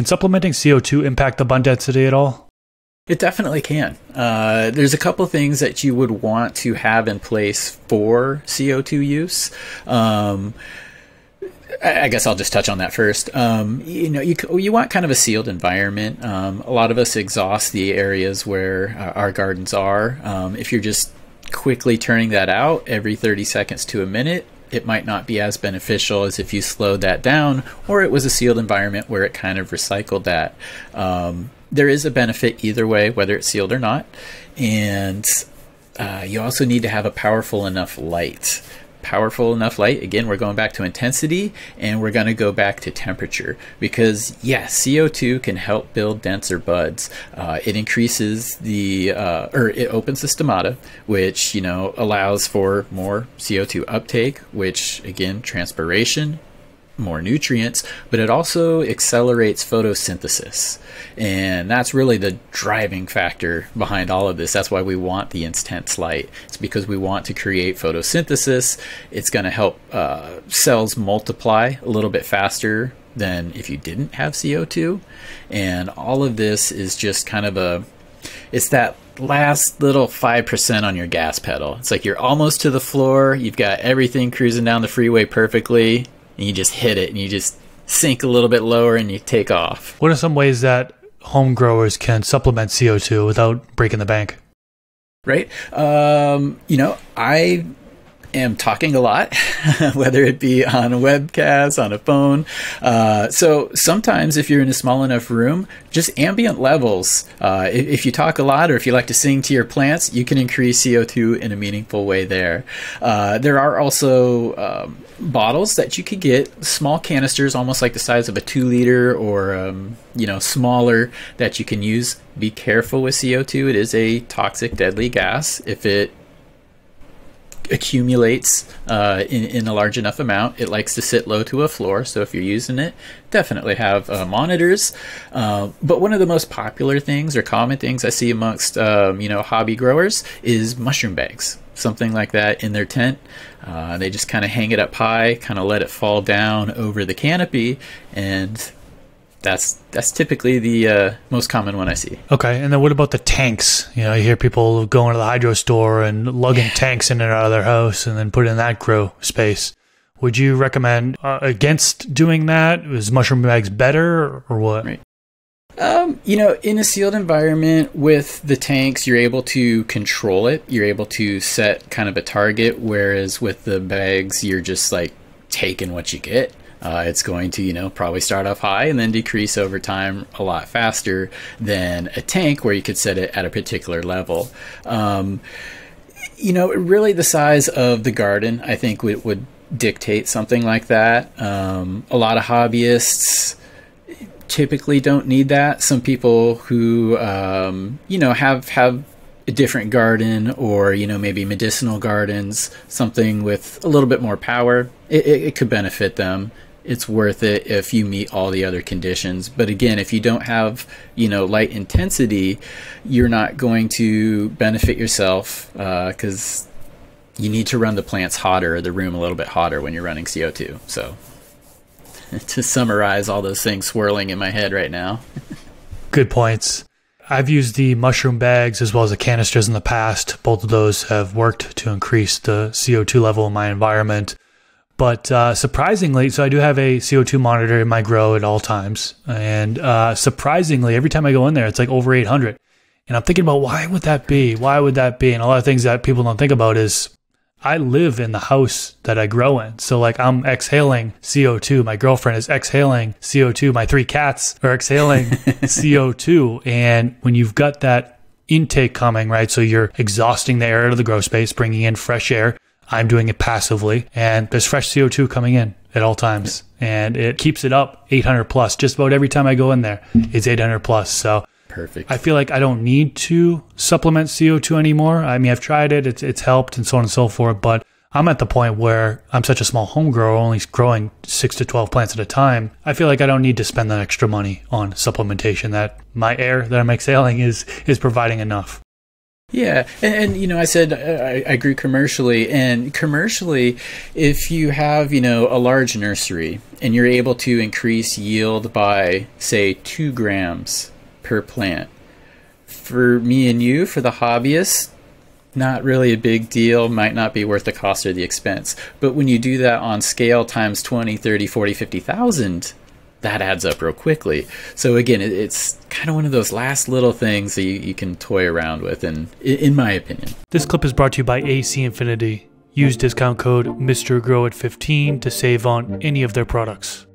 Can supplementing CO2 impact the bud density at all? It definitely can. Uh, there's a couple things that you would want to have in place for CO2 use. Um, I guess I'll just touch on that first. Um, you know, you you want kind of a sealed environment. Um, a lot of us exhaust the areas where uh, our gardens are. Um, if you're just quickly turning that out every 30 seconds to a minute, it might not be as beneficial as if you slowed that down, or it was a sealed environment where it kind of recycled that. Um, there is a benefit either way, whether it's sealed or not, and uh, you also need to have a powerful enough light powerful enough light. Again, we're going back to intensity and we're going to go back to temperature because, yes, CO2 can help build denser buds. Uh, it increases the, uh, or it opens the stomata, which, you know, allows for more CO2 uptake, which, again, transpiration, more nutrients, but it also accelerates photosynthesis. And that's really the driving factor behind all of this. That's why we want the intense light. It's because we want to create photosynthesis. It's going to help uh, cells multiply a little bit faster than if you didn't have CO2. And all of this is just kind of a, it's that last little 5% on your gas pedal. It's like you're almost to the floor, you've got everything cruising down the freeway perfectly, and you just hit it and you just sink a little bit lower and you take off. What are some ways that home growers can supplement CO2 without breaking the bank? Right. Um, you know, I am talking a lot, whether it be on a webcast, on a phone. Uh, so sometimes, if you're in a small enough room, just ambient levels. Uh, if, if, you talk a lot or if you like to sing to your plants, you can increase CO2 in a meaningful way there. Uh, there are also um, bottles that you could get, small canisters, almost like the size of a two liter or um, you know smaller, that you can use. Be careful with CO2; it is a toxic, deadly gas. If it accumulates uh, in, in a large enough amount. It likes to sit low to a floor, so if you're using it, definitely have uh, monitors. Uh, but one of the most popular things or common things I see amongst um, you know hobby growers is mushroom bags. Something like that in their tent. Uh, they just kind of hang it up high, kind of let it fall down over the canopy, and that's that's typically the uh, most common one I see. Okay, and then what about the tanks? You know, you hear people going to the hydro store and lugging yeah. tanks in and out of their house, and then put in that grow space. Would you recommend uh, against doing that? Is mushroom bags better, or what? Right. Um, you know, in a sealed environment with the tanks, you're able to control it. You're able to set kind of a target, whereas with the bags, you're just like taking what you get. Uh, it's going to, you know, probably start off high and then decrease over time a lot faster than a tank where you could set it at a particular level. Um, you know, really the size of the garden, I think, would, would dictate something like that. Um, a lot of hobbyists typically don't need that. Some people who, um, you know, have have a different garden or you know maybe medicinal gardens, something with a little bit more power, it, it, it could benefit them it's worth it if you meet all the other conditions. But again, if you don't have, you know, light intensity, you're not going to benefit yourself because uh, you need to run the plants hotter, the room a little bit hotter when you're running CO2. So to summarize all those things swirling in my head right now. Good points. I've used the mushroom bags as well as the canisters in the past. Both of those have worked to increase the CO2 level in my environment. But uh, surprisingly, so I do have a CO2 monitor in my grow at all times. And uh, surprisingly, every time I go in there, it's like over 800. And I'm thinking about why would that be? Why would that be? And a lot of things that people don't think about is I live in the house that I grow in. So like I'm exhaling CO2. My girlfriend is exhaling CO2. My three cats are exhaling CO2. And when you've got that intake coming, right? So you're exhausting the air out of the grow space, bringing in fresh air. I'm doing it passively, and there's fresh CO2 coming in at all times, and it keeps it up 800 plus. Just about every time I go in there, it's 800 plus. So perfect. I feel like I don't need to supplement CO2 anymore. I mean, I've tried it; it's it's helped, and so on and so forth. But I'm at the point where I'm such a small home grower, only growing six to 12 plants at a time. I feel like I don't need to spend that extra money on supplementation. That my air that I'm exhaling is is providing enough. Yeah, and, and, you know, I said uh, I, I grew commercially, and commercially, if you have you know a large nursery and you're able to increase yield by say two grams per plant, for me and you, for the hobbyist, not really a big deal, might not be worth the cost or the expense. But when you do that on scale times 20, 30, 40, 50,000, that adds up real quickly. So again, it, it's kind of one of those last little things that you, you can toy around with, and in my opinion. This clip is brought to you by AC Infinity. Use discount code MRGROWIT15 to save on any of their products.